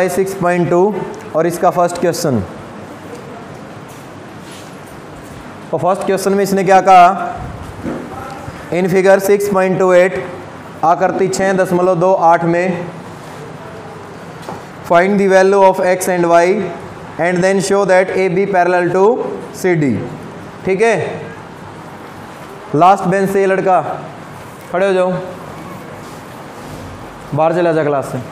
Exercise 6.2 और इसका first question तो फ़र्स्ट क्वेश्चन में इसने क्या कहा? इन फिगर 6.28 आकृति छः दशमलव दो आठ में find the value of x and y and then show that A B parallel to C D ठीक है? लास्ट बेंच से ये लड़का, खड़े हो जाओ। बाहर चला जा क्लास से।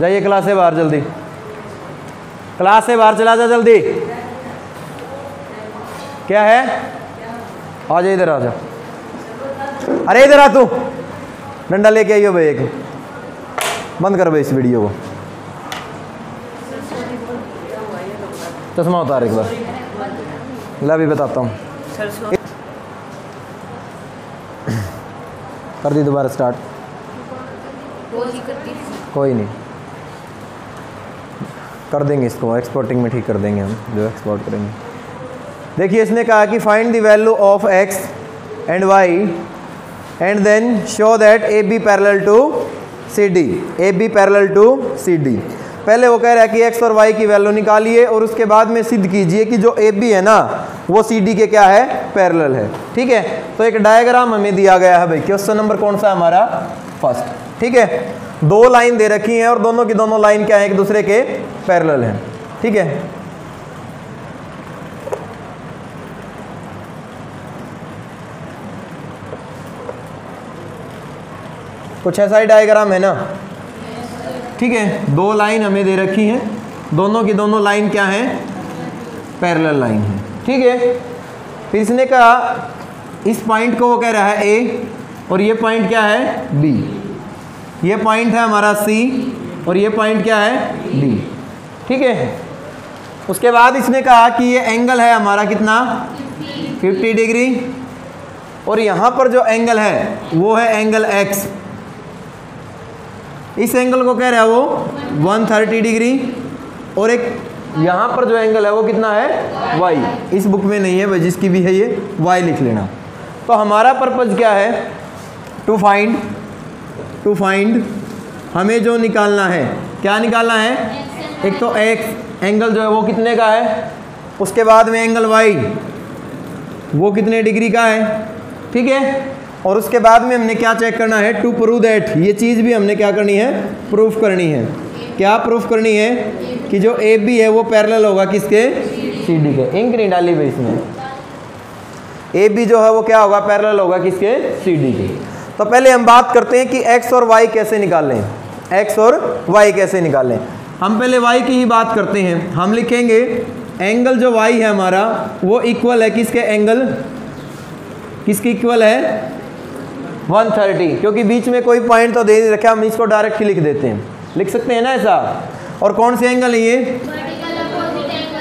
जाइए क्लास से बाहर जल्दी। क्लास से बाहर चला जा जल्दी। क्या है? आ जा इधर आ जा। अरे इधर आ तू। डंडा लेके आइयो भाई एक। बंद कर भाई इस वीडियो को। चश्मा उतार एक बार। ला भी बताता हूँ। कर दी दोबारा स्टार्ट कोई नहीं। कर देंगे इसको एक्सपोर्टिंग में ठीक कर देंगे हम, जो एक्सपोर्ट करेंगे। देखिए, इसने कहा कि find the value of x and y and then show that A B parallel to C D A B parallel to C D पहले वो कह रहा है कि एक्स और वाई की वैल्यू निकालिए और उसके बाद में सिद्ध कीजिए कि जो ए बी है ना, वो सी डी के क्या है? पैरेलल है। ठीक है? तो एक डायग्राम हमें दिया गया है भाई क्वेश्चन नंबर कौन सा है हमारा? फ़र्स्ट ठीक है? दो लाइन दे रखी हैं और दोनों की दोनों लाइन क्या है, एक दूसरे के पैरेलल हैं। ठीक है? कुछ ऐसा ही डायग्राम है ना? ठीक है? दो लाइन हमें दे रखी है। दोनों की दोनों लाइन क्या है? पैरेलल लाइन है। ठीक है? फिर इसने कहा, इस पॉइंट को वो कह रहा है ए और ये पॉइंट क्या है? बी ये पॉइंट है हमारा सी और ये पॉइंट क्या है? डी ठीक है? उसके बाद इसने कहा कि ये एंगल है हमारा कितना? 50 डिग्री और यहाँ पर जो एंगल है, वो है एंगल एक्स इस एंगल को कह रहा है वो 130 डिग्री और एक यहाँ पर जो एंगल है, वो कितना है? वाई इस बुक में नहीं है, जिसकी भी है ये वाई लिख लेना। तो हमारा पर्पज क्या है? टू फाइंड टू फाइंड हमें जो निकालना है। क्या निकालना है? एक तो एक्स एंगल जो है वो कितने का है? उसके बाद में एंगल वाई वो कितने डिग्री का है? ठीक है? और उसके बाद में हमने क्या चेक करना है? टू प्रूव दैट ये चीज़ भी हमने क्या करनी है? प्रूफ करनी है। क्या प्रूफ करनी है? कि जो ए बी है वो पैरेलल होगा किसके? सी डी के। इंक नहीं डाली भाई इसमें ए बी जो है वो क्या होगा? पैरेलल होगा किसके? सी डी के। तो पहले हम बात करते हैं कि एक्स और वाई कैसे निकालें एक्स और वाई कैसे निकालें हम पहले वाई की ही बात करते हैं। हम लिखेंगे एंगल जो वाई है हमारा, वो इक्वल है किसके एंगल किसके इक्वल है? 130 क्योंकि बीच में कोई पॉइंट तो दे नहीं रखा, हम इसको डायरेक्ट ही लिख देते हैं। लिख सकते हैं ना ऐसा? और कौन से एंगल है ये?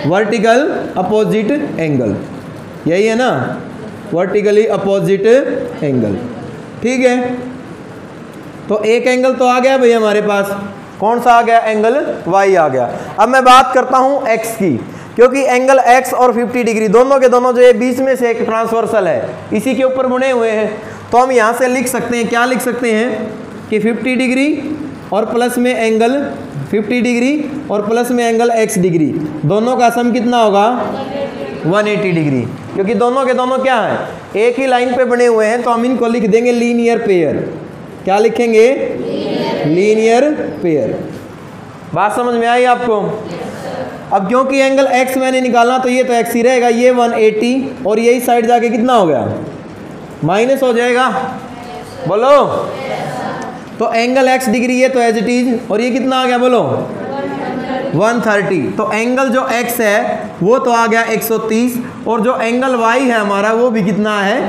वर्टिकल अपोजिट एंगल यही है ना? वर्टिकली अपोजिट एंगल ठीक है? तो एक एंगल तो आ गया भाई हमारे पास। कौन सा आ गया? एंगल वाई आ गया। अब मैं बात करता हूँ एक्स की, क्योंकि एंगल एक्स और 50 डिग्री दोनों के दोनों जो ये बीच में से एक ट्रांसवर्सल है। इसी के ऊपर बुने हुए हैं। तो हम यहाँ से लिख सकते हैं, क्या लिख सकते हैं? कि 50 डिग्री और प्लस में एंगल 50 डिग्री और प्लस में एंगल x डिग्री दोनों का सम कितना होगा? 180 डिग्री। क्योंकि दोनों के दोनों क्या हैं? एक ही लाइन पे बने हुए हैं तो हम इनको लिख देंगे लीनियर पेयर। क्या लिखेंगे? Linear pair. बात समझ में आई आपको? अब क्योंकि एंगल x मैंने निकालना तो ये तो x ही रहेगा, ये 180 और यही साइड जाके कितना हो गया? माइनस हो जाएगा। बोलो। तो एंगल x डिग्री है तो एज इट इज़ और ये कितना आ गया? बोलो। 130 तो एंगल जो x है, वो तो आ गया 130 और जो एंगल y है हमारा, वो भी कितना है?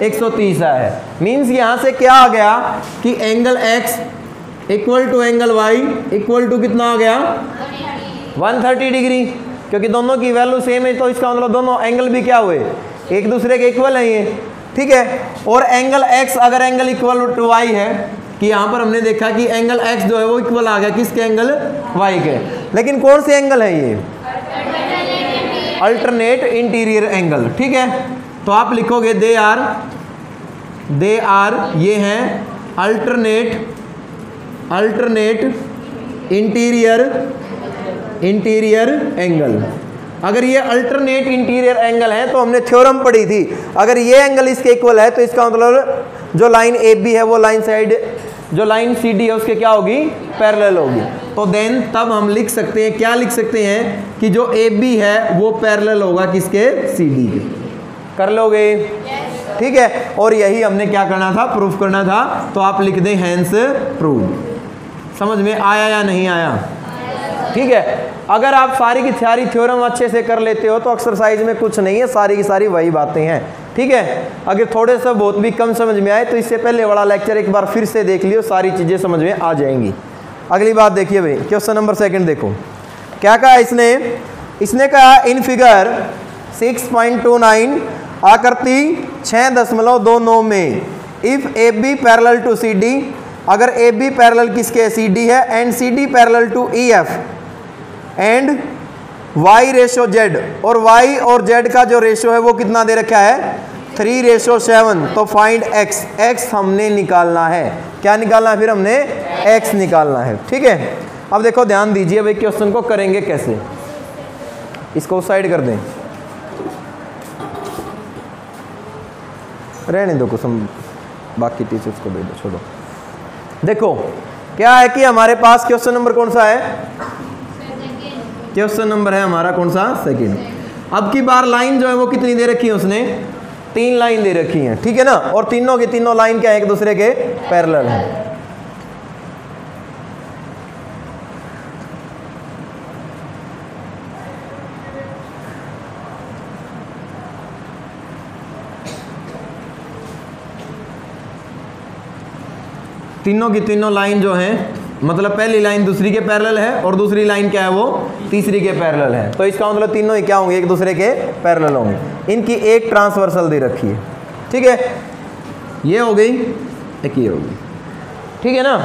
130 है. मीन्स यहाँ से क्या आ गया कि angle x equal to angle y equal to कितना आ गया? 130 डिग्री क्योंकि दोनों की वैल्यू सेम है तो इसका मतलब दोनों एंगल भी क्या हुए? एक दूसरे के इक्वल है ये. ठीक है? और एंगल x अगर एंगल इक्वल टू y है कि यहाँ पर हमने देखा कि एंगल एक्स जो है वो इक्वल आ गया। किसके एंगल वाई के। लेकिन कौन से एंगल है ये? अल्टरनेट इंटीरियर एंगल ठीक है? तो आप लिखोगे दे आर दे आर ये हैं alternate alternate interior interior angle अगर ये अल्टरनेट इंटीरियर एंगल है तो हमने थ्योरम पढ़ी थी। अगर ये एंगल इसके इक्वल है तो इसका मतलब जो लाइन ए बी है, वो लाइन साइड जो लाइन सी डी है उसके क्या होगी? पैरेलल होगी। तो देन तब हम लिख सकते हैं, क्या लिख सकते हैं कि जो ए बी है, वो पैरेलल होगा किसके? सी डी के। कर लोगे? ठीक है। और यही हमने क्या करना था? प्रूफ करना था। तो आप लिख दें हैंस प्रूव समझ में आया या नहीं आया? ठीक है। अगर आप सारी की सारी थ्योरम अच्छे से कर लेते हो तो एक्सरसाइज में कुछ नहीं है। सारी की सारी वही बातें हैं। ठीक है? अगर थोड़े से बहुत भी कम समझ में आए तो इससे पहले वाला लेक्चर एक बार फिर से देख लियो, सारी चीज़ें समझ में आ जाएँगी। अगली बात देखिए भाई क्वेश्चन नंबर सेकंड देखो। क्या कहा इसने? इसने कहा इन फिगर 6.29 आकृति छः दशमलव दो नौ में if A B parallel to C D अगर ए बी पैरल किसके सी डी है? And C D parallel to E F and y ratio z और वाई और जेड का जो रेशो है वो कितना दे रखा है? थ्री रेशो सेवन तो फाइंड एक्स एक्स हमने निकालना है। क्या निकालना है? फिर हमने एक्स निकालना है। ठीक है? अब देखो, ध्यान दीजिए भाई क्वेश्चन को करेंगे कैसे? इसको साइड कर दें। रहने दो कुछ बाकी टीचर्स को दे दो, छोड़ो। देखो, क्या है कि हमारे पास क्वेश्चन नंबर कौन सा है? क्वेश्चन नंबर है हमारा, कौन सा? सेकेंड अब की बार लाइन जो है वो कितनी दे रखी है उसने? तीन लाइन दे रखी है, ठीक है ना? और तीनों की तीनों लाइन क्या है? एक दूसरे के पैरेलल है। तीनों की तीनों लाइन जो है मतलब पहली लाइन दूसरी के पैरेलल है और दूसरी लाइन क्या है वो तीसरी के पैरेलल है। तो इसका मतलब तीनों ही क्या होंगे? एक दूसरे के पैरेलल होंगे। इनकी एक ट्रांसवर्सल दे रखी है। ठीक है? ये हो गई, एक ये हो गई। ठीक है ना?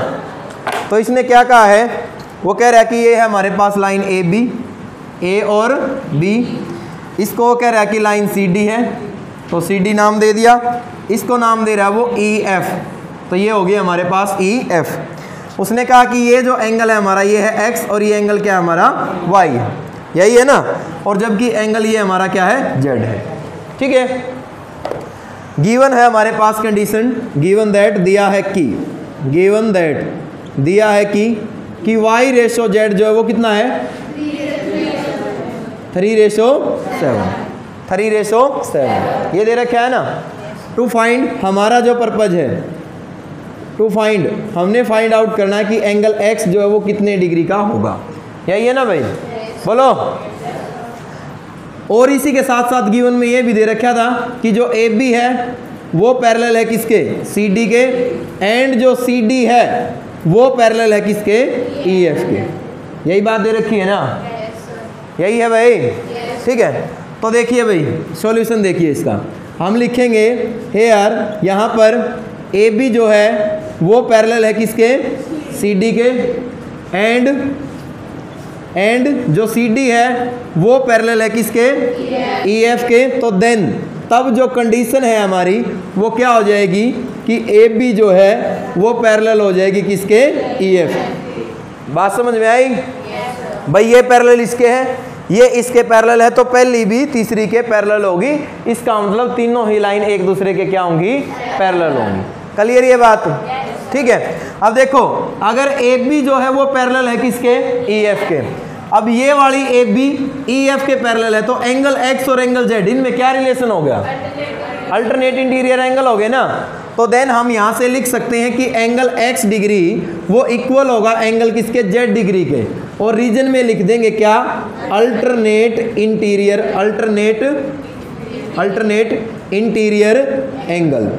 तो इसने क्या कहा है? वो कह रहा है कि ये है हमारे पास लाइन ए, बी, ए और बी। इसको वो कह रहा है कि लाइन सी, डी है। तो सी, डी नाम दे दिया। इसको नाम दे रहा है वो ई, एफ़। तो ये हो गया हमारे पास ई, एफ़। उसने कहा कि ये जो एंगल है हमारा, ये है एक्स और ये एंगल क्या है हमारा? वाई है। यही है ना? और जबकि एंगल ये हमारा क्या है? जेड है। ठीक है? गिवन है हमारे पास कंडीशन गिवन दैट दिया है कि। गिवन दैट दिया है कि कि वाई रेशो जेड जो है वो कितना है? Three ratio seven three ratio seven ये दे रखा है ना? टू फाइंड हमारा जो पर्पज है टू फाइंड हमने फाइंड आउट करना है कि एंगल एक्स जो है वो कितने डिग्री का होगा। यही है ना भाई? बोलो। और इसी के साथ साथ गिवन में ये भी दे रखा था कि जो ए बी है, वो पैरेलल है किसके? सी डी के। एंड जो सी डी है, वो पैरेलल है किसके? ई एफ़ के। यही बात दे रखी है ना? यही है भाई? ठीक है। तो देखिए भाई सॉल्यूशन देखिए इसका। हम लिखेंगे हेयर यहाँ पर ए बी जो है वो पैरेलल है किसके? सी डी के। एंड एंड जो सी डी है, वो पैरेलल है किसके? ई एफ़ के। तो देन तब जो कंडीशन है हमारी, वो क्या हो जाएगी कि ए बी जो है, वो पैरेलल हो जाएगी किसके? ई एफ़ बात समझ में आई? भाई, ये पैरेलल इसके है। ये इसके पैरेलल है तो पहली भी तीसरी के पैरेलल होगी। इसका मतलब तीनों ही लाइन एक दूसरे के क्या होंगी? पैरेलल होंगी। क्लियर ये बात? ठीक है? अब देखो, अगर ए बी जो है वो पैरेलल है किसके? ई e एफ़ के। अब ये वाली ए बी ई एफ़ के पैरेलल है तो एंगल एक्स और एंगल जेड इनमें क्या रिलेशन हो गया? अल्टरनेट इंटीरियर एंगल हो गए ना? तो देन हम यहाँ से लिख सकते हैं कि एंगल एक्स डिग्री वो इक्वल होगा एंगल किसके? जेड डिग्री के। और रीजन में लिख देंगे क्या? Alternate interior alternate alternate interior angle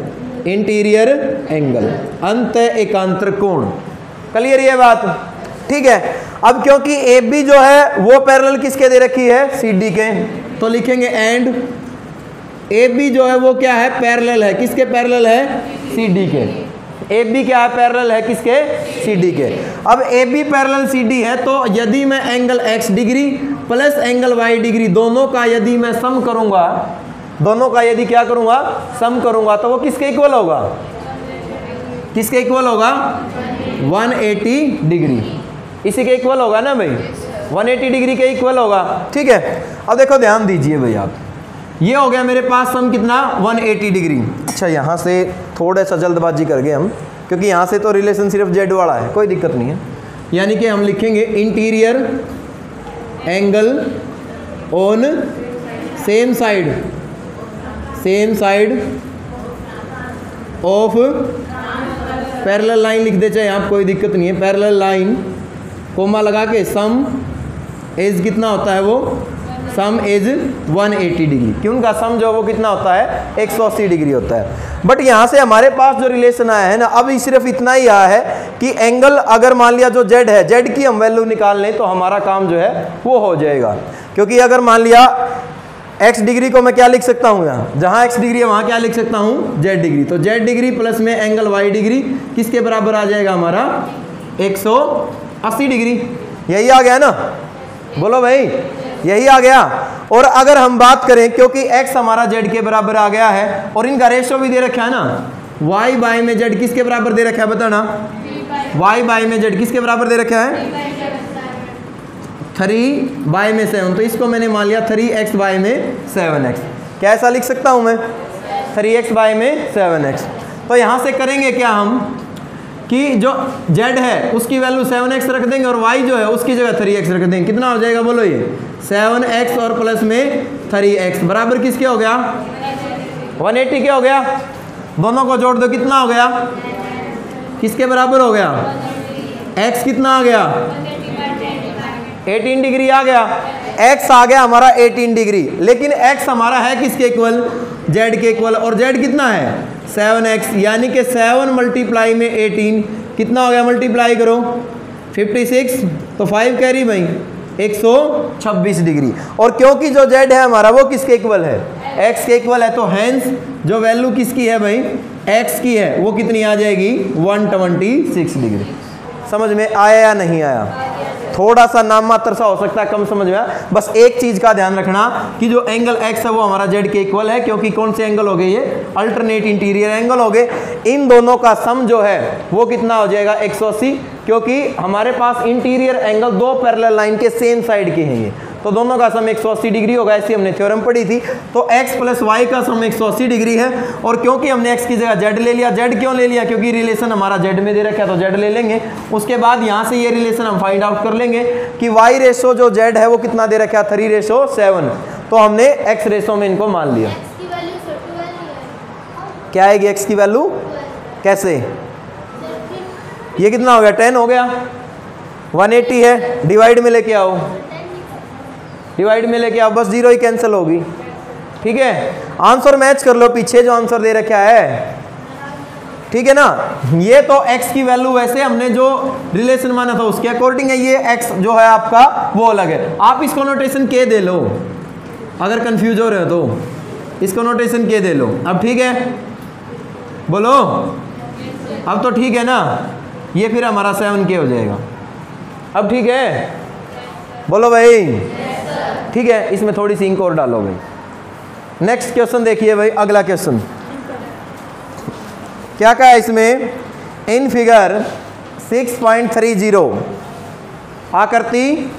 interior angle अंत एकांतर कोण। क्लियर ये बात? ठीक है। अब क्योंकि ए बी जो है, वो पैरेलल किसके दे रखी है? सी डी के। तो लिखेंगे एंड ए बी जो है, वो क्या है? पैरेलल है। किसके पैरेलल है? सी डी के। ए बी क्या है? पैरेलल है किसके? सी डी के। अब A B parallel C D है तो यदि मैं angle x degree plus angle y degree दोनों का यदि मैं सम करूँगा दोनों का यदि क्या करूँगा, सम करूँगा तो वो किसके इक्वल होगा? किसके इक्वल होगा? 180 डिग्री। इसी के इक्वल होगा ना भाई? 180 डिग्री के इक्वल होगा। ठीक है? अब देखो, ध्यान दीजिए भाई आप। ये हो गया मेरे पास सम कितना? 180 डिग्री। अच्छा यहाँ से थोड़ा सा जल्दबाजी कर गए हम, क्योंकि यहाँ से तो रिलेशन सिर्फ़ जेड वाला है, कोई दिक्कत नहीं है। यानी कि हम लिखेंगे interior angle on same side same side of parallel line लिख दे चाहे आप कोई दिक्कत नहीं है। पैरेलल लाइन कोमा लगा के सम एज कितना होता है वो? सम एज 180 डिग्री क्यों का सम जो वो कितना होता है? 180 डिग्री होता है। बट यहाँ से हमारे पास जो रिलेशन आया है ना अभी सिर्फ़ इतना ही आया है कि एंगल अगर मान लिया जो जेड है जेड की हम वैल्यू निकाल लें तो हमारा काम जो है वो हो जाएगा। क्योंकि अगर मान लिया एक्स डिग्री को मैं क्या लिख सकता हूँ यहाँ? जहाँ एक्स डिग्री है, वहाँ क्या लिख सकता हूँ? जेड डिग्री तो जेड डिग्री प्लस में एंगल वाई डिग्री किसके बराबर आ जाएगा हमारा? 180 डिग्री यही आ गया ना? बोलो भाई, यही आ गया। और अगर हम बात करें, क्योंकि x हमारा z के बराबर आ गया है, और इनका रेशो भी दे रखा है ना? Y बाई में z किसके बराबर दे रखा है, बताना। Y बाई में z किसके बराबर दे रखा है? थ्री बाई में सेवन तो इसको मैंने मान लिया थ्री एक्स बाई में सेवन एक्स। क्या ऐसा लिख सकता हूँ मैं? थ्री एक्स बाई में सेवन एक्स। तो यहाँ से करेंगे क्या हम? कि जो z है, उसकी वैल्यू सेवन एक्स रख देंगे और y जो है, उसकी जगह थ्री एक्स रख देंगे। कितना हो जाएगा बोलो ये? सेवन एक्स और प्लस में थ्री एक्स। बराबर किसके हो गया? वन एट्टी क्या हो गया। दोनों को जोड़ दो, कितना हो गया? किसके बराबर हो गया? x कितना आ गया? 18 डिग्री आ गया। X आ गया हमारा 18 डिग्री। लेकिन x हमारा है किसके इक्वल z के इक्वल और z कितना है? 7x यानी कि 7 मल्टीप्लाई में 18 कितना हो गया? मल्टीप्लाई करो। 56 तो 5 कैरी भाई। 126 डिग्री। और क्योंकि जो z है हमारा, वो किसके इक्वल है? X के इक्वल है तो हैंस जो वैल्यू किसकी है भाई? X की है। वो कितनी आ जाएगी? 126 डिग्री। समझ में आया या नहीं आया? थोड़ा सा नाम मात्र सा हो सकता है, कम समझ में बस एक चीज़ का ध्यान रखना कि जो एंगल एक्स है वो हमारा जेड के इक्वल है, क्योंकि कौन से एंगल हो गए ये? अल्टरनेट इंटीरियर एंगल हो गए। इन दोनों का सम जो है, वो कितना हो जाएगा? 180 क्योंकि हमारे पास इंटीरियर एंगल दो पैरल लाइन के सेम साइड के हैं ये। तो दोनों का सम 180 डिग्री होगा ऐसी हमने थ्योरम पढ़ी थी। तो x प्लस वाई का सम 180 डिग्री है और क्योंकि हमने x की जगह z ले लिया z क्यों ले लिया? क्योंकि रिलेशन हमारा z में दे रखा है तो z ले लेंगे। उसके बाद यहाँ से ये रिलेशन हम फाइंड आउट कर लेंगे कि y रेशो जो z है वो कितना दे रखा है? थ्री रेशो सेवन तो हमने x रेशो में इनको मान लिया। क्या आएगी एक्स की वैल्यू कैसे? ये कितना हो गया? टेन हो गया। 180 है। डिवाइड में लेके आओ। डिवाइड में लेके आओ, बस ज़ीरो ही कैंसिल होगी। ठीक है? आंसर मैच कर लो, पीछे जो आंसर दे रखा है। ठीक है ना? ये तो x की वैल्यू वैसे हमने जो रिलेशन माना था, उसके अकॉर्डिंग है, ये x जो है आपका, वो अलग है। आप इसको नोटेशन के दे लो। अगर कंफ्यूज हो रहे हो तो। इसको नोटेशन के दे लो। अब ठीक है? बोलो? अब तो ठीक है ना? ये फिर हमारा सेवन के हो जाएगा। अब ठीक है? बोलो भाई। ठीक है, इसमें थोड़ी सी इंक और डालो भाई। नेक्स्ट क्वेश्चन देखिए भाई, अगला क्वेश्चन क्या कहा इसमें? इन फिगर 6.30 आकृति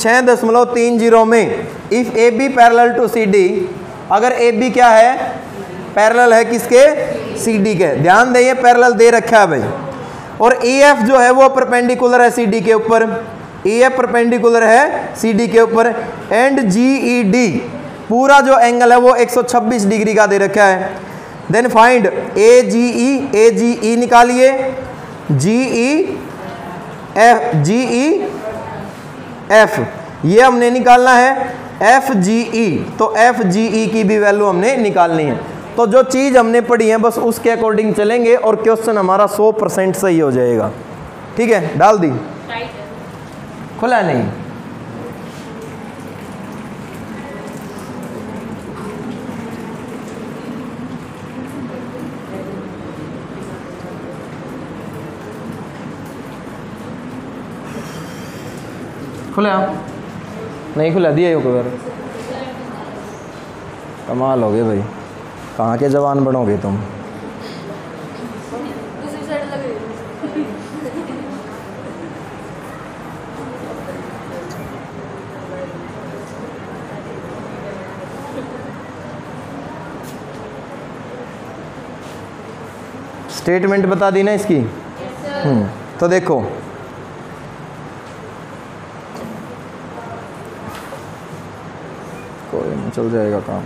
छः दशमलव तीन ज़ीरो में if A B parallel to C D अगर ए बी क्या है? पैरल है किसके? सी डी के। ध्यान दें पैरल दे रखा है भाई। और ए एफ़ जो है, वो परपेंडिकुलर है सी डी के ऊपर। ए एफ़ परपेंडिकुलर है सी डी के ऊपर एंड जी ई डी पूरा जो एंगल है वो 126 डिग्री का दे रखा है। देन फाइंड ए जी ई ए जी ई निकालिए। जी E F G E F ये हमने निकालना है एफ़ जी ई तो एफ़ जी ई की भी वैल्यू हमने निकालनी है। तो जो चीज़ हमने पढ़ी है, बस उसके अकॉर्डिंग चलेंगे और क्वेश्चन हमारा 100 परसेंट सही हो जाएगा। ठीक है? डाल दी। खुला नहीं। खुला। नहीं खुला, दिया यो कवर कमाल हो गए भाई। कहाँ के जवान बनोगे तुम? स्टेटमेंट बता दी ना इसकी? हम्म तो देखो। कोई नहीं, चल जाएगा काम।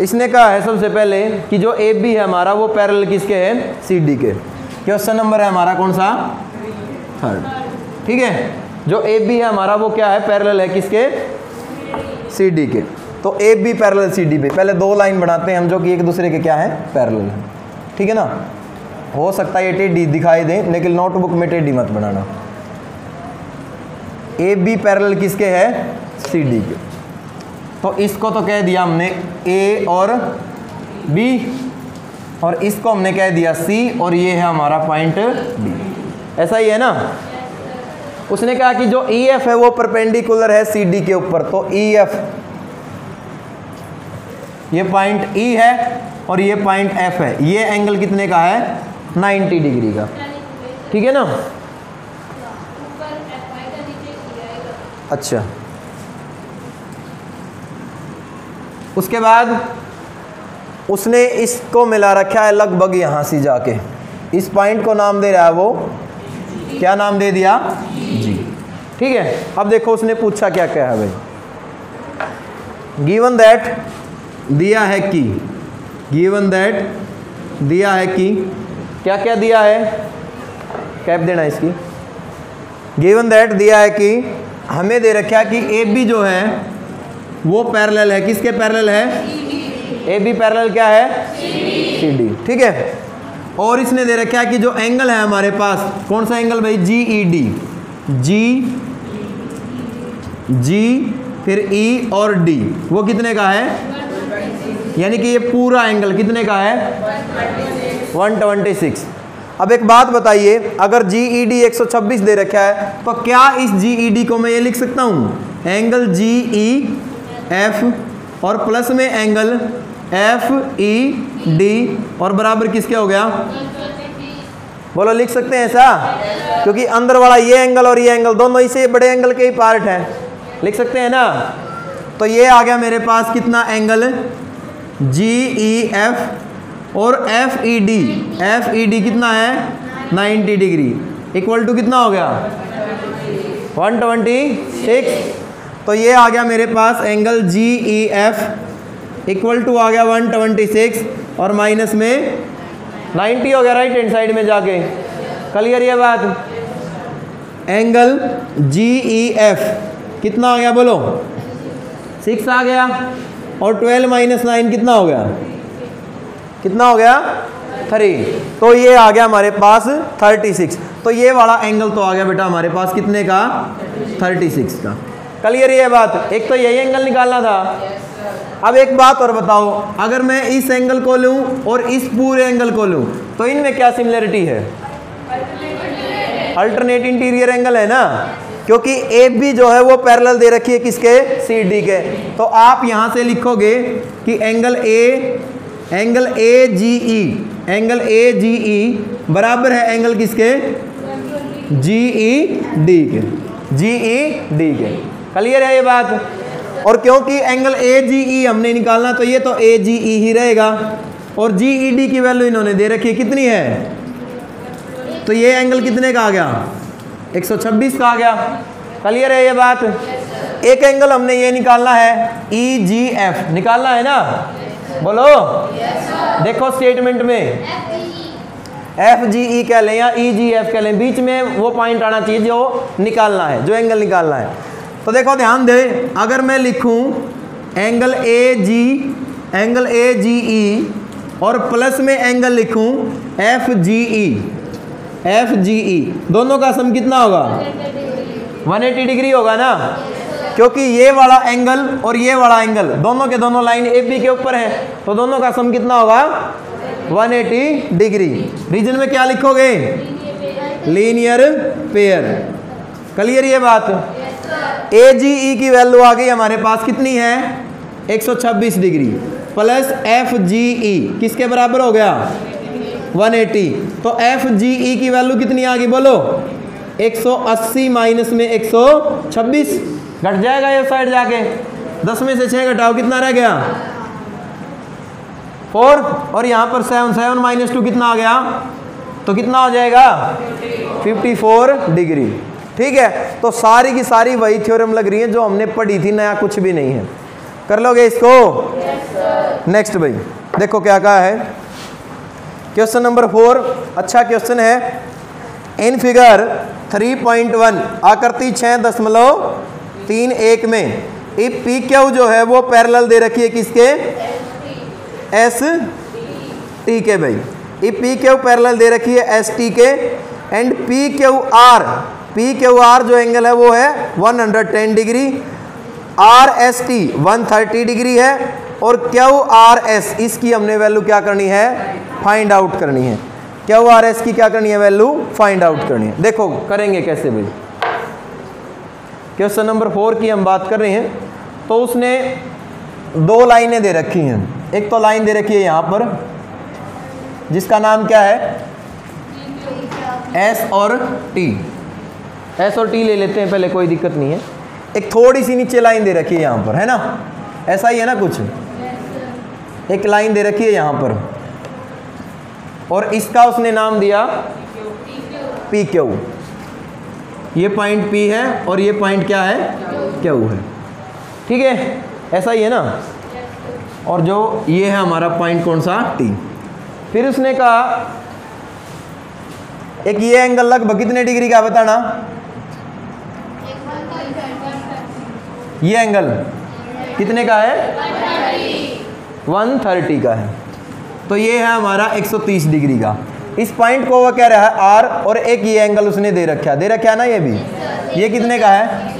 इसने कहा है सबसे पहले कि जो ए बी है हमारा, वो पैरल किसके है? सी डी के। क्वेश्चन नंबर है हमारा कौन सा? थर्ड ठीक है? जो ए बी है हमारा, वो क्या है? पैरल है किसके? सी डी के। तो A B parallel C D पे। पहले दो लाइन बनाते हैं हम, जो कि एक दूसरे के क्या है? पैरल है। ठीक है ना? हो सकता है ये टेडी दिखाई दे, लेकिन नोटबुक में टेडी मत बनाना। ए बी पैरल किसके है? सी डी के। तो इसको तो कह दिया हमने ए और बी और इसको हमने कह दिया सी और ये है हमारा पॉइंट डी ऐसा ही है ना? उसने कहा कि जो ई एफ़ है वो परपेंडिकुलर है सी डी के ऊपर तो ई एफ़ ये पॉइंट ई है और ये पॉइंट एफ़ है। ये एंगल कितने का है? 90 डिग्री का। ठीक है ना? अच्छा। उसके बाद उसने इसको मिला रखा है लगभग यहाँ से जाके। इस पॉइंट को नाम दे रहा है वो। क्या नाम दे दिया? जी ठीक है? अब देखो उसने पूछा क्या क्या है भाई। गिवन दैट दिया है कि गिवन दैट दिया है कि क्या क्या दिया है? कैप देना इसकी। गिवन दैट दिया है कि, हमें दे रखा है कि ए बी जो है, वो पैरेलल है। किसके पैरेलल है? ए बी पैरेलल क्या है? सी डी ठीक है? और इसने दे रखा है कि जो एंगल है हमारे पास, कौन सा एंगल भाई? जी ई डी जी जी फिर ई e और डी वो कितने का है? यानी कि ये पूरा एंगल कितने का है? 126 अब एक बात बताइए, अगर जी ई डी एक सौ छब्बीस दे रखा है तो क्या इस जी ई डी को मैं ये लिख सकता हूँ? एंगल जी ई एफ़ और प्लस में एंगल एफ़ ई डी और बराबर किसके हो गया? बोलो, लिख सकते हैं ऐसा? क्योंकि अंदर वाला ये एंगल और ये एंगल दोनों इसे बड़े एंगल के ही पार्ट है। लिख सकते हैं ना? तो ये आ गया मेरे पास कितना एंगल जी ई एफ़ और F E D F E D कितना है? 90 डिग्री. इक्वल टू कितना हो गया? 126 तो ये आ गया मेरे पास angle G E F equal to आ गया 126 और माइनस में 90 हो गया राइट हैंड साइड में जाके. क्लियर ये बात? एंगल जी ई एफ़ कितना आ गया बोलो? सिक्स आ गया. और 12 माइनस नाइन कितना हो गया? कितना हो गया? थ्री। तो ये आ गया हमारे पास 36 तो ये वाला एंगल तो आ गया बेटा हमारे पास कितने का? 36 का। क्लियर ये बात? एक तो यही एंगल निकालना था। अब एक बात और बताओ। अगर मैं इस एंगल को लूँ और इस पूरे एंगल को लूँ तो इनमें क्या सिमिलरिटी है? अल्टरनेट इंटीरियर एंगल है ना? क्योंकि ए बी जो है वो पैरेलल दे रखी है किसके? सी डी के। तो आप यहाँ से लिखोगे कि angle A angle A G E angle A G E बराबर है एंगल किसके? जी ई डी के। जी ई डी के। क्लियर है ये बात? और क्योंकि एंगल ए जी ई हमने निकालना तो ये तो ए जी ई ही रहेगा। और जी ई डी की वैल्यू इन्होंने दे रखी है, कितनी है? तो ये एंगल कितने का आ गया? 126 का आ गया। क्लियर है ये बात? एक एंगल हमने ये निकालना है ई जी एफ़ निकालना है ना? बोलो। देखो स्टेटमेंट में। एफ़ जी ई कह लें या ई जी एफ़ कह लें, बीच में वो पॉइंट आना चाहिए जो निकालना है, जो एंगल निकालना है। तो देखो, ध्यान दे, अगर मैं लिखूं angle A ji angle A G ई और प्लस में एंगल लिखूं F G E F G ई दोनों का सम कितना होगा? 180 डिग्री होगा ना? क्योंकि ये वाला एंगल और ये वाला एंगल दोनों के दोनों लाइन ए बी के ऊपर है तो दोनों का सम कितना होगा? 180 डिग्री रीजन में क्या लिखोगे? लीनियर पेयर क्लियर ये बात? ए जी ई की वैल्यू आ गई हमारे पास, कितनी है? 126 degree plus F G E किसके बराबर हो गया? 180 तो एफ़ जी ई की वैल्यू कितनी आ गई बोलो? 180 माइनस में 126 घट जाएगा ये साइड जाके। 10 में से 6 घटाओ कितना रह गया? फोर। और यहाँ पर सेवन सेवन माइनस टू कितना आ गया? तो कितना हो जाएगा? Fifty four degree. ठीक है? तो सारी की सारी वही थ्योरम लग रही है जो हमने पढ़ी थी नया कुछ भी नहीं है। कर लोगे इसको? नेक्स्ट yes, भाई। देखो क्या कहा है। क्वेश्चन नंबर फोर अच्छा क्वेश्चन है। इन फिगर 3.1 आकृति छः दशमलव तीन एक में। ई पी क्यू जो है वो पैरेलल दे रखी है किसके? एस टी के भाई। ई पी क्यू पैरेलल दे रखी है एस टी के? And P Q R P Q R जो एंगल है वो है 110 degree R S T one degree है। और क्यू आर एस इसकी हमने वैल्यू क्या करनी है? फाइंड आउट करनी है। क्यू आर एस की क्या करनी है वैल्यू फाइंड आउट करनी है। देखो करेंगे कैसे भाई क्वेश्चन नंबर फोर की हम बात कर रहे हैं। तो उसने दो लाइनें दे रखी हैं। एक तो लाइन दे रखी है यहाँ पर जिसका नाम क्या है? एस और टी एस और टी ले लेते हैं पहले कोई दिक्कत नहीं है। एक थोड़ी सी नीचे लाइन दे रखी है यहाँ पर है ना? ऐसा ही है ना कुछ? एक लाइन दे रखी है यहाँ पर। और इसका उसने नाम दिया पी क्यू। ये पॉइंट पी है और ये पॉइंट क्या है? क्यू है। ठीक है? ऐसा ही है ना? और जो ये है हमारा पॉइंट कौन सा? टी। फिर उसने कहा, एक ये एंगल लगभग कितने डिग्री का बताना? ये एंगल कितने का है? 130 का है। तो ये है हमारा 130 डिग्री का। इस पॉइंट को वह कह रहा है आर और एक ये एंगल उसने दे रखा है। दे रखा है ना ये भी? ये कितने का है?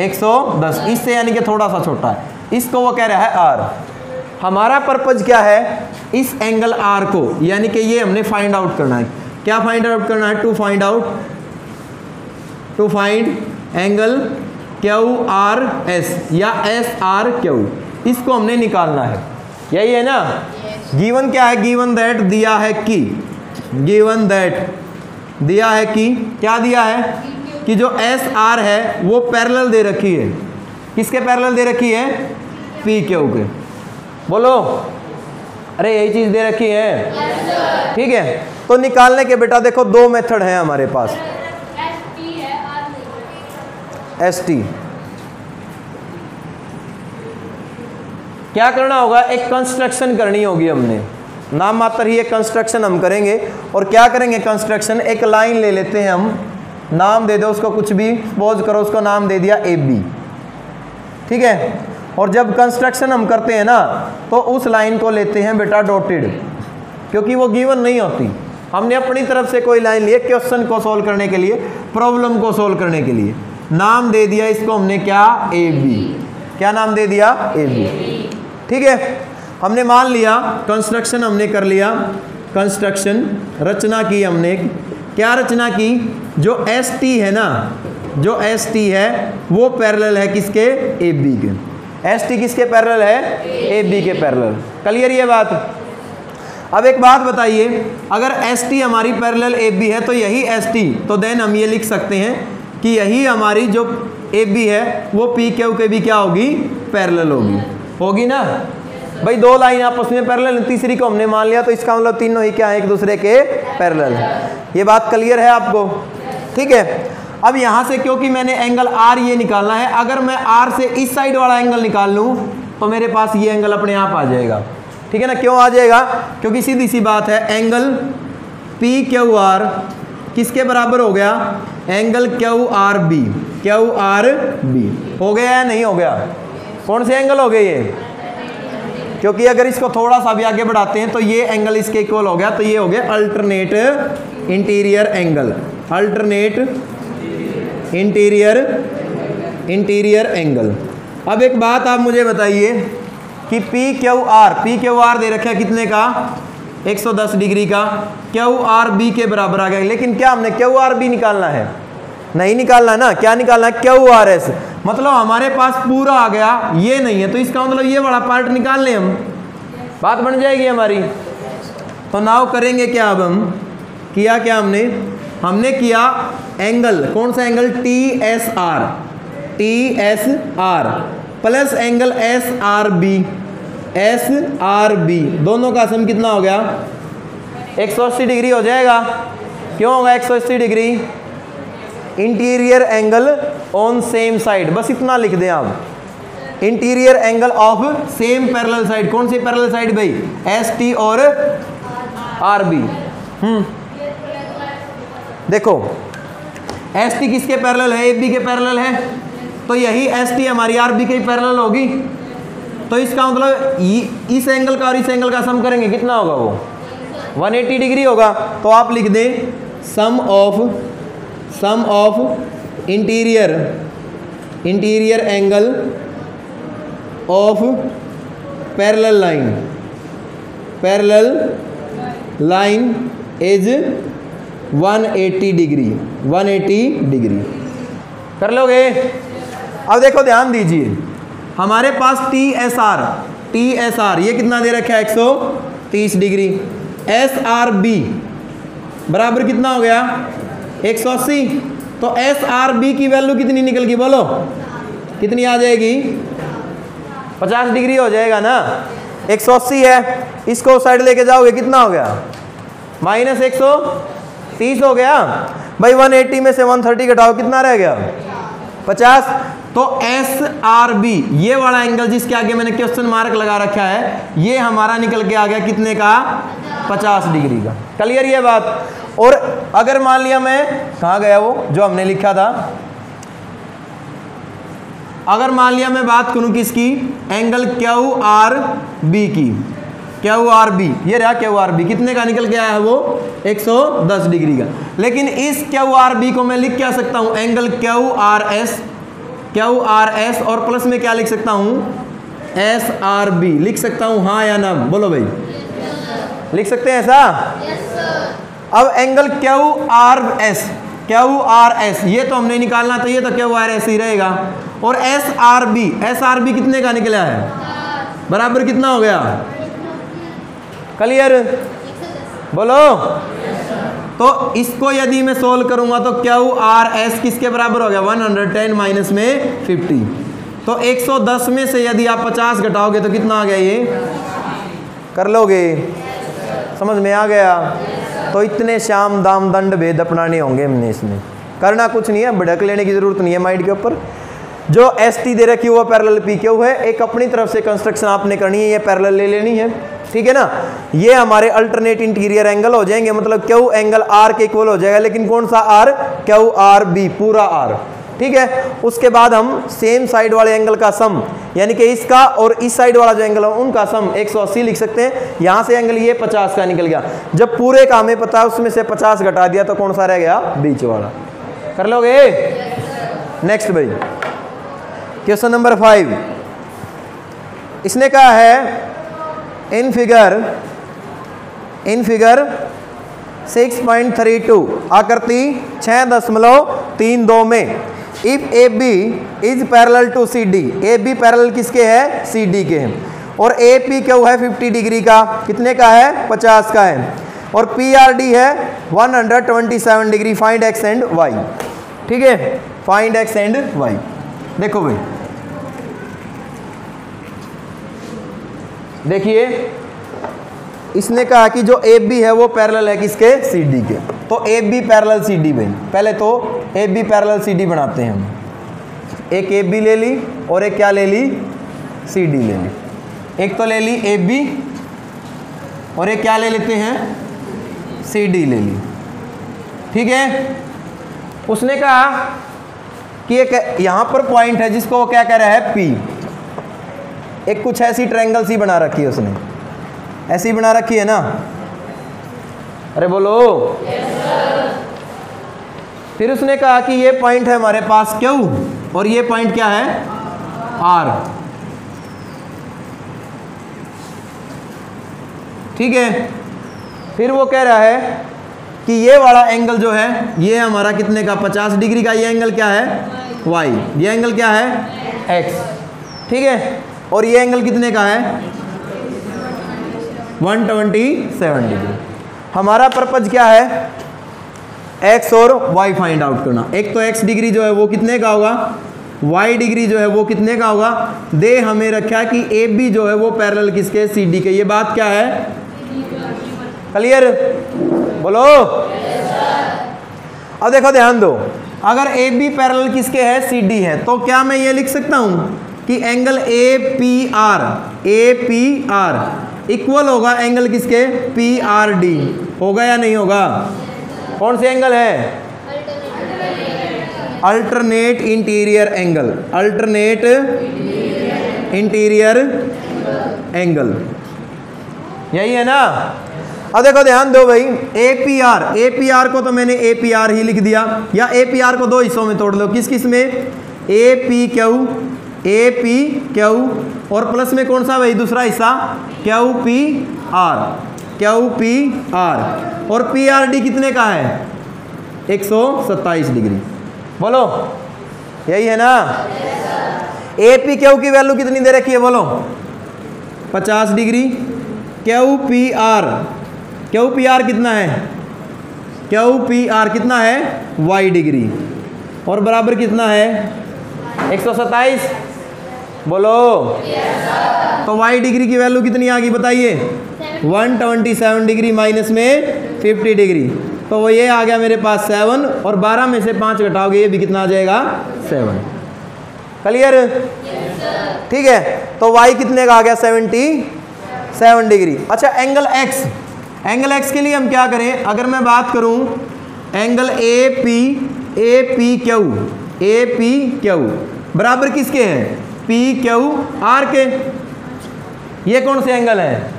110 इससे यानी कि थोड़ा सा छोटा है। इसको वो कह रहा है आर हमारा पर्पज क्या है? इस एंगल आर को, यानी कि ये हमने फाइंड आउट करना है। क्या फाइंड आउट करना है? To find out to find angle Q R S या एस आर क्यू इसको हमने निकालना है। यही है ना? गिवन क्या है? गिवन दैट दिया है कि। गिवन दैट दिया है कि। क्या दिया है? कि जो एस आर है, वो पैरेलल दे रखी है। किसके पैरेलल दे रखी है? पी क्यू के बोलो। अरे, यही चीज़ दे रखी है। ठीक है। तो निकालने के बेटा, देखो, दो मेथड हैं हमारे पास। एस टी क्या करना होगा? एक कंस्ट्रक्शन करनी होगी हमने। नाम मात्र ही एक कंस्ट्रक्शन हम करेंगे। और क्या करेंगे कंस्ट्रक्शन एक लाइन ले लेते हैं हम। नाम दे दो उसको कुछ भी। सपोज़ करो उसको नाम दे दिया ए बी ठीक है? और जब कंस्ट्रक्शन हम करते हैं ना तो उस लाइन को लेते हैं बेटा डॉटेड क्योंकि वो गिवन नहीं होती। हमने अपनी तरफ़ से कोई लाइन ली क्वेश्चन को सोल्व करने के लिए प्रॉब्लम को सोल्व करने के लिए। नाम दे दिया इसको हमने क्या? ए बी क्या नाम दे दिया? ए बी ठीक है? हमने मान लिया कंस्ट्रक्शन हमने कर लिया कंस्ट्रक्शन रचना की हमने। क्या रचना की? जो एस टी है ना, जो एस टी है, वो पैरेलल है किसके? ए बी के। एस टी किसके पैरेलल है? ए बी के पैरेलल क्लियर ये बात? अब एक बात बताइए, अगर एस टी हमारी पैरेलल ए बी है तो यही एस टी तो देन हम ये लिख सकते हैं कि यही हमारी जो ए बी है, वो पी क्यू के भी क्या होगी? पैरेलल होगी। होगी ना? भाई, दो लाइन आपस में पैरेलल तीसरी को हमने मान लिया तो इसका मतलब तीनों ही क्या है? एक दूसरे के पैरेलल ये बात क्लियर है आपको? ठीक है? अब यहाँ से क्योंकि मैंने एंगल आर ये निकालना है, अगर मैं आर से इस साइड वाला एंगल निकाल लूँ तो मेरे पास ये एंगल अपने आप आ जाएगा। ठीक है ना? क्यों आ जाएगा? क्योंकि सीधी सी बात है एंगल पी क्यू आर किसके बराबर हो गया? Angle Q R B Q R B हो गया या नहीं हो गया? कौन से एंगल हो गए ये? क्योंकि अगर इसको थोड़ा सा भी आगे बढ़ाते हैं तो ये एंगल इसके इक्वल हो गया तो ये हो गया alternate interior angle alternate interior interior angle अब एक बात आप मुझे बताइए कि P Q R P Q R दे रखे कितने का? 110 डिग्री का। क्यू आर बी के बराबर आ गया। लेकिन क्या हमने क्यू आर बी निकालना है? नहीं निकालना ना? क्या निकालना है? क्यू आर एस मतलब हमारे पास पूरा आ गया, ये नहीं है तो इसका मतलब ये बड़ा पार्ट निकाल लें हम। बात बन जाएगी हमारी। तो नाव करेंगे क्या अब हम? किया क्या हमने? हमने किया एंगल कौन सा angle T S R T S R plus angle S R B S R B दोनों का सम कितना हो गया? 180 डिग्री हो जाएगा। क्यों होगा 180 degree? Interior angle on same side बस इतना लिख दें आप। Interior angle of same parallel side कौन सी पैरेलल साइड भाई? एस टी और आर बी हम्म। देखो एस टी किसके पैरेलल है? ए बी के पैरेलल है। तो यही एस टी हमारी आर बी के पैरेलल होगी। तो इसका मतलब इस एंगल का और इस एंगल का सम करेंगे। कितना होगा वो? 180 डिग्री होगा। तो आप लिख दें sum of sum of interior interior angle of parallel line. Parallel line is 180 degree 180 degree कर लोगे? अब देखो, ध्यान दीजिए। हमारे पास T S R T S R ये कितना दे रखा है? 130 डिग्री एस आर बी बराबर कितना हो गया? एक सौ अस्सी। तो एस आर बी की वैल्यू कितनी निकल गई बोलो। कितनी आ जाएगी? पचास डिग्री हो जाएगा ना? एक सौ अस्सी है। इसको साइड लेके जाओगे, कितना हो गया? माइनस एक सौ तीस हो गया। भाई वन एट्टी में से वन थर्टी घटाओ, कितना रह गया? पचास। तो एस आर बी ये वाला एंगल जिसके आगे मैंने क्वेश्चन मार्क लगा रखा है, ये हमारा निकल के आ गया कितने का? पचास डिग्री का। क्लियर ये बात? और अगर मान लिया मैं, कहा गया वो? जो हमने लिखा था। अगर मान लिया मैं बात करूँ किसकी? एंगल क्यू आर बी की। Q R B. ये रहा क्यू आर बी। कितने का निकल के आया है वो? 110 डिग्री का। लेकिन इस क्यू आर बी को मैं लिख क्या सकता हूँ? Angle Q R S. Q R S. और प्लस में क्या लिख सकता हूँ? S R B. लिख सकता हूँ हाँ या ना? बोलो भाई। लिख सकते हैं ऐसा? अब angle Q R S Q R S ये तो हमने निकालना तो ये तो क्यू आर एस ही रहेगा। और S R B S R B कितने का निकला है? बराबर कितना हो गया? क्लियर बोलो। तो इसको यदि मैं सोल्व करूँगा तो क्यू आर एस किसके बराबर हो गया? 110 माइनस में 50 तो 110 में से यदि आप 50 घटाओगे तो कितना आ गया ये? कर लोगे। समझ में आ गया? तो इतने श्याम दाम दंड भेद अपनाने होंगे हमने इसमें। करना कुछ नहीं है, भड़क लेने की ज़रूरत नहीं है माइंड के ऊपर। जो एस टी दे रखी हुआ पैरल पी क्यू है, एक अपनी तरफ़ से कंस्ट्रक्शन आपने करनी है, ये पैरल ले लेनी है। ठीक है ना? ये हमारे अल्टरनेट इंटीरियर एंगल हो जाएँगे मतलब क्यू एंगल आर के इक्वल हो जाएगा, लेकिन कौन सा आर क्यू आर बी पूरा आर ठीक है? उसके बाद हम सेम साइड वाले एंगल का सम यानी कि इसका और इस साइड वाला जो एंगल है, उनका सम 180 लिख सकते हैं। यहाँ से एंगल ये 50 का निकल गया। जब पूरे का हमें पता है, उसमें से 50 घटा दिया तो कौन सा रह गया? बीच वाला। कर लोगे? नेक्स्ट भाई। क्वेश्चन नंबर फाइव इसने कहा है इन फिगर इन फिगर 6.32 आकृति छः दशमलव तीन दो में। If A B is parallel to C D A B parallel किसके है? सी डी के और ए पी क्यों है? 50 डिग्री का। कितने का है? 50 का है। और पी आर डी है 127 degree find X and Y ठीक है? फाइंड एक्स एंड वाई देखो भाई। देखिए। इसने कहा कि जो ए बी है वो पैरेलल है किसके? सी डी के। तो A B parallel C D भाई पहले तो A B parallel C D बनाते हैं हम। एक ए बी ले ली और एक क्या ले ली? सी डी ले ली। एक तो ले ली ए बी और एक क्या ले लेते हैं? सी डी ले ली। ठीक है? उसने कहा कि एक यहाँ पर पॉइंट है जिसको वो क्या कह रहा है? पी एक कुछ ऐसी ट्रायंगल सी बना रखी है उसने। ऐसी बना रखी है ना? अरे बोलो। फिर उसने कहा कि ये पॉइंट है हमारे पास क्यू? और ये पॉइंट क्या है? आर ठीक है? फिर वो कह रहा है कि ये वाला एंगल जो है, ये हमारा कितने का? 50 डिग्री का ये एंगल क्या है? वाई ये एंगल क्या है? एक्स ठीक है? और ये एंगल कितने का है? 127 डिग्री। हमारा पर्पज क्या है? X और y फाइंड आउट करना। एक तो x डिग्री जो है वो कितने का होगा? वाई डिग्री जो है वो कितने का होगा? दे हमें रखा कि ए बी जो है वो पैरेलल किसके? सी डी के। ये बात क्या है? क्लियर बोलो? अब देखो ध्यान दो। अगर ए बी पैरेलल किसके है? सी डी है। तो क्या मैं ये लिख सकता हूँ कि angle A P R A P R equal होगा एंगल किसके? पी आर डी होगा या नहीं होगा? कौन से एंगल है? Alternate interior angle alternate interior angle यही है ना? अब देखो, ध्यान दो भाई। A P R A P R को तो मैंने ए पी आर ही लिख दिया। या ए पी आर को दो हिस्सों में तोड़ लो। किस किसमें? A P Q? A, P, Q, और प्लस में कौन सा भाई दूसरा हिस्सा। Q, P, R. Q, P, R. और पी, आर, डी कितने का है? 127 डिग्री। बोलो। यही है ना? ए, पी, क्यू की वैल्यू कितनी दे रखी है? बोलो। 50 degree. Q, P, R. Q, P, R कितना है? क्यू, पी, आर कितना है? Y degree. और बराबर कितना है? 127 बोलो। तो वाई डिग्री की वैल्यू कितनी आ गई बताइए? 127 डिग्री माइनस में 50 डिग्री। तो वो ये आ गया मेरे पास सेवन और बारह में से पाँच घटाओगे, ये भी कितना आ जाएगा? सेवन। क्लियर ठीक है तो वाई कितने का आ गया? Seventy seven degree. अच्छा एंगल एक्स एंगल एक्स के लिए हम क्या करें? अगर मैं बात करूँ angle A P A P Q A P Q बराबर किसके हैं? पी क्यू आर के। ये कौन से एंगल है?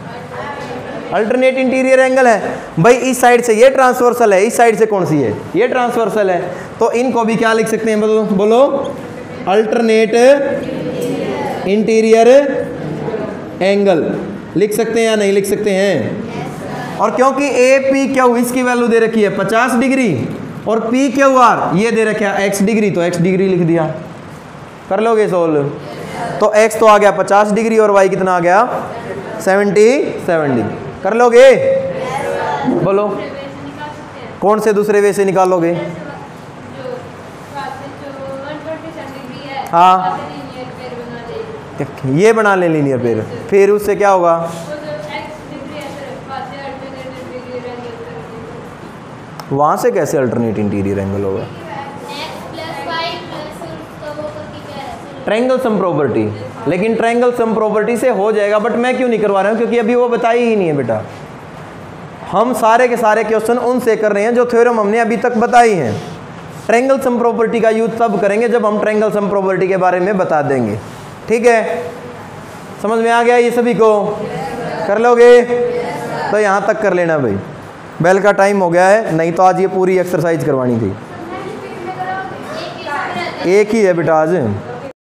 अल्टरनेट इंटीरियर एंगल है। भाई, इस साइड से ये ट्रांसवर्सल है, इस साइड से कौन सी है? ये ट्रांसवर्सल है। तो इनको भी क्या लिख सकते हैं? बोलो अल्टरनेट इंटीरियर एंगल लिख सकते हैं या नहीं लिख सकते हैं? और क्योंकि ए पी क्यू इसकी वैल्यू दे रखी है 50 डिग्री, और पी क्यू आर ये दे रखा एक्स डिग्री तो एक्स डिग्री लिख दिया। कर लोगे सोल्व तो एक्स तो आ गया 50 डिग्री और वाई कितना आ गया? 77 डिग्री। कर लोगे? बोलो। कौन से दूसरे वे से निकालोगे? हाँ। ये बना ले लीनियर पेर फिर उससे क्या होगा? वहाँ से कैसे अल्टरनेट इंटीरियर एंगल होगा? ट्रैंगल सम प्रॉपर्टी लेकिन ट्रैंगल सम प्रॉपर्टी से हो जाएगा बट मैं क्यों नहीं करवा रहा हूँ? क्योंकि अभी वो बताई ही नहीं है बेटा। हम सारे के सारे क्वेश्चन उनसे कर रहे हैं जो थ्योरम हमने अभी तक बताई हैं। ट्रैंगल सम प्रॉपर्टी का यूज़ तब करेंगे जब हम ट्रैंगल सम प्रॉपर्टी के बारे में बता देंगे। ठीक है? समझ में आ गया ये सभी को? कर लोगे? तो यहाँ तक कर लेना भाई। बेल का टाइम हो गया है, नहीं तो आज ये पूरी एक्सरसाइज करवानी थी। एक ही है बेटा आज।